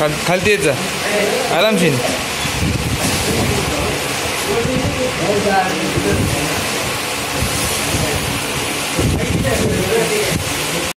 खाल खालती येत जा. आरामशीर